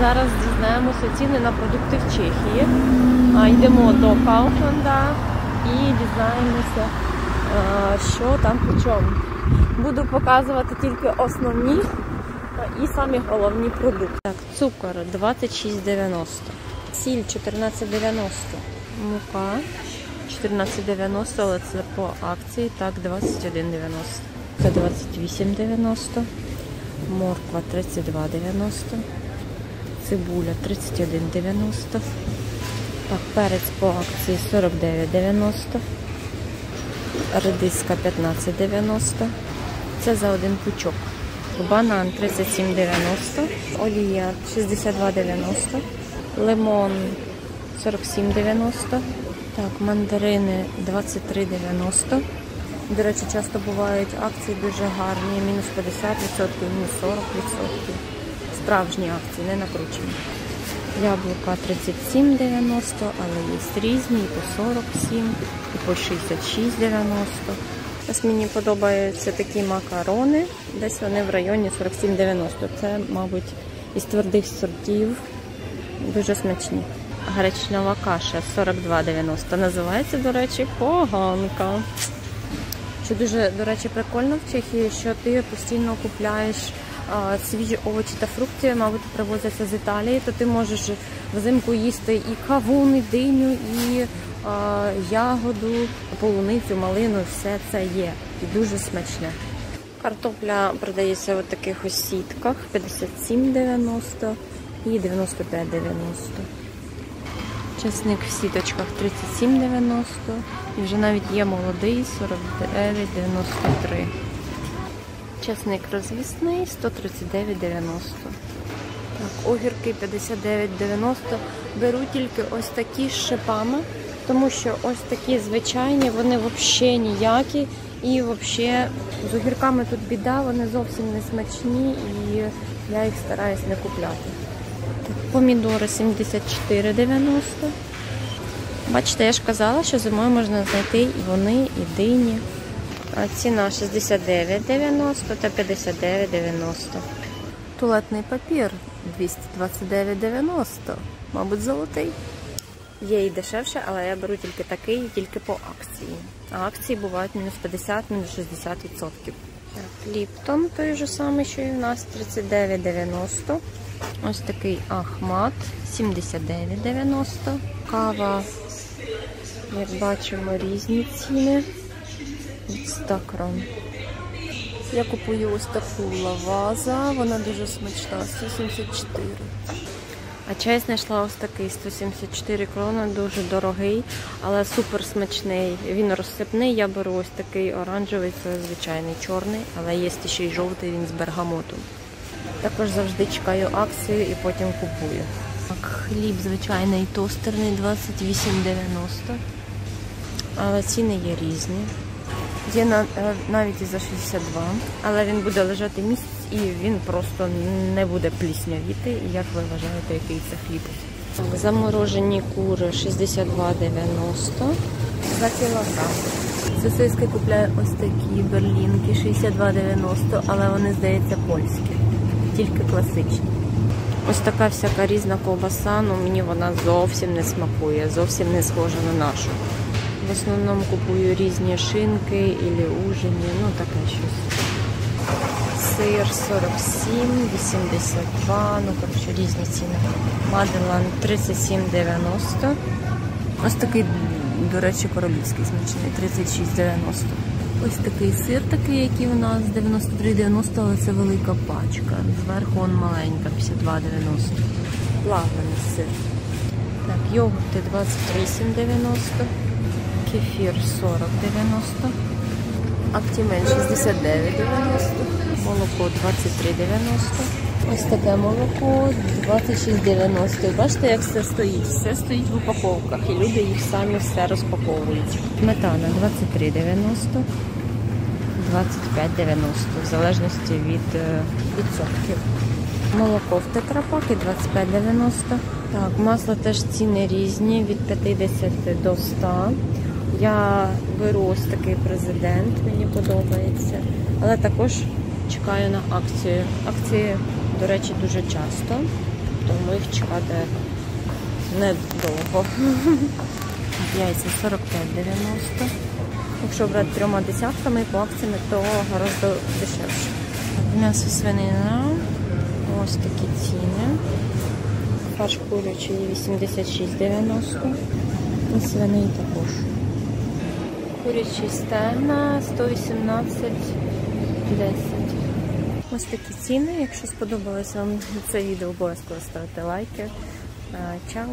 Зараз дізнаємося ціни на продукти в Чехії. Йдемо до Kauflanda і дізнаємося, що там по чому. Буду показувати тільки основні і самі головні продукти. Так, цукор 26,90, сіль 14,90, мука 14,90, але це по акції, так, 21,90. Це 28,90, морква 32,90, цибуля 31,90. Так, перець по акції 49,90. Редиска 15,90. Це за один пучок. Банан 37,90. Олія 62,90. Лимон 47,90. Так, мандарини 23,90. До речі, часто бувають акції дуже гарні. Мінус 50%, мінус 40%. Справжні акції, не накручені. Яблука 37,90, але є різні, і по 47, і по 66,90. Ось мені подобаються такі макарони. Десь вони в районі 47,90. Це, мабуть, із твердих сортів. Дуже смачні. Гречнева каша 42,90. Називається, до речі, поганка. Що дуже, до речі, прикольно в Чехії, що ти постійно купляєш свіжі овочі та фрукти, мабуть, привозяться з Італії, то ти можеш взимку їсти і кавун, і диню, і а, ягоду, полуницю, малину, все це є. І дуже смачне. Картопля продається в таких ось сітках 57,90 і 95,90. Чесник в сіточках 37,90 і вже навіть є молодий 49,93. Чесник розвісний 139,90. Так, огірки 59,90. Беру тільки ось такі з шипами, тому що ось такі звичайні, вони взагалі ніякі. І взагалі з огірками тут біда, вони зовсім не смачні і я їх стараюсь не купляти. Так, помідори 74,90. Бачите, я ж казала, що зимою можна знайти і вони, і дині. А ціна 69,90 та 59,90. Туалетний папір 229,90. Мабуть, золотий. Є і дешевше, але я беру тільки такий, тільки по акції. А акції бувають мінус 50, мінус 60%. Так, Ліптон той же самий, що і в нас 39,90. Ось такий Ахмат 79,90. Кава, як бачимо, різні ціни. Від 100 крон. Я купую ось таку лаваза, вона дуже смачна, 174. А чай знайшла ось такий 174 крони, дуже дорогий, але супер смачний. Він розсипний. Я беру ось такий оранжевий, це звичайний чорний, але є ще й жовтий, він з бергамотом. Також завжди чекаю акцію і потім купую. Так, Хліб звичайний тостерний 28,90. Але ціни є різні. Є на, навіть і за 62, але він буде лежати місяць і він просто не буде пліснявіти. Як ви вважаєте, який це хліб? Так, заморожені кури 62,90 за кілограм. Сосиски купляю ось такі берлінки 62,90, але вони, здається, польські, тільки класичні. Ось така всяка різна ковбаса, ну мені вона зовсім не смакує, зовсім не схожа на нашу. В основному купую різні шинки і ужині, ну таке щось. Сир 47, 82, ну коротше різні ціни. Маделан 37,90. Ось такий, до речі, королівський смачний, 36,90. Ось такий сир, такий, який у нас 93,90, але це велика пачка. Зверху он маленька, 52,90. Плавлений сир. Так, йогурти 28,90. Кефір 40,90. Актімель 69,90. Молоко 23,90. Ось таке молоко 26,90. Бачите, як все стоїть? Все стоїть в упаковках і люди їх самі все розпаковують. Сметана 23,90. 25,90 в залежності від е, відсотків. Молоко в тетрапакі 25,90. Так, масло теж ціни різні від 50 до 100. Я беру ось такий президент, мені подобається. Але також чекаю на акцію. Акції, до речі, дуже часто, тому їх чекати недовго. Яйця 45,90. Якщо брати трьома десятками по акціями, то гораздо дешевше. М'ясо свинина. Ось такі ціни. Фарш курячий 86,90. І свиний також. Курячі стегна 118,10. Ось такі ціни. Якщо сподобалося вам це відео, обов'язково ставте лайки. Чао!